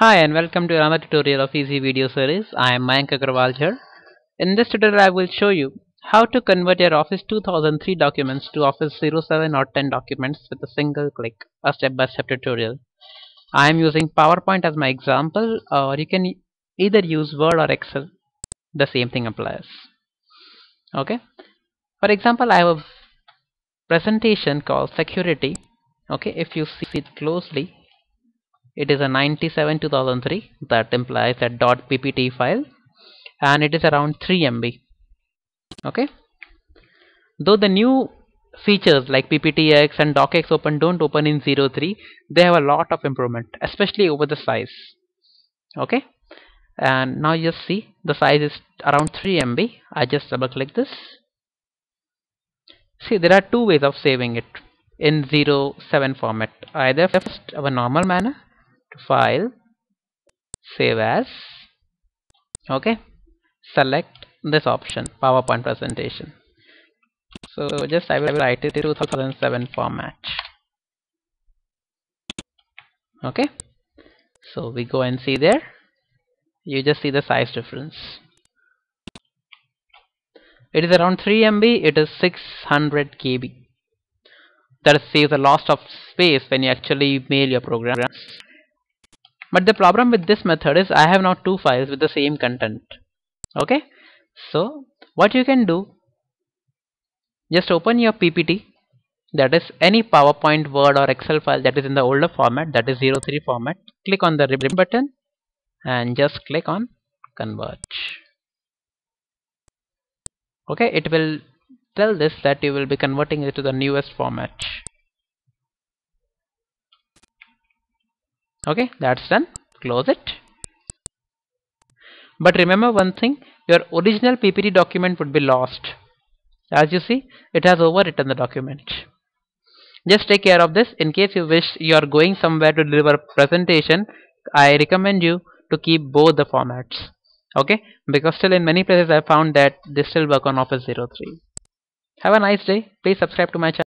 Hi and welcome to another tutorial of Easy Video Series. I am Mayank Agarwal here. In this tutorial I will show you how to convert your Office 2003 documents to Office 07 or 10 documents with a single click, a step-by-step -step tutorial. I am using PowerPoint as my example or you can either use Word or Excel. The same thing applies. Okay. For example, I have a presentation called security. Okay, if you see it closely, it is a 97 2003 that implies a .ppt file. And it is around 3 MB okay? Though the new features like pptx and docx open don't open in 03 they have a lot of improvement especially over the size. Okay? And now you just see the size is around 3 MB I just double click this. See there are two ways of saving it in 07 format. Either first of a normal manner file save as. Okay select this option PowerPoint presentation. So just I will write it in 2007 format. Okay so we go and see there. You just see the size difference. It is around 3 MB it is 600 KB that saves a lot of space when you actually mail your programs but the problem with this method is I have now two files with the same content. Okay? So what you can do just open your PPT that is any PowerPoint Word or Excel file that is in the older format that is 03 format. Click on the ribbon button and just click on convert okay? It will tell this that you will be converting it to the newest format okay that's done. Close it. But remember one thing your original PPT document would be lost. As you see it has overwritten the document. Just take care of this. In case you wish you are going somewhere to deliver presentation I recommend you to keep both the formats. Okay? Because still in many places I found that they still work on Office 03 have a nice day. Please subscribe to my channel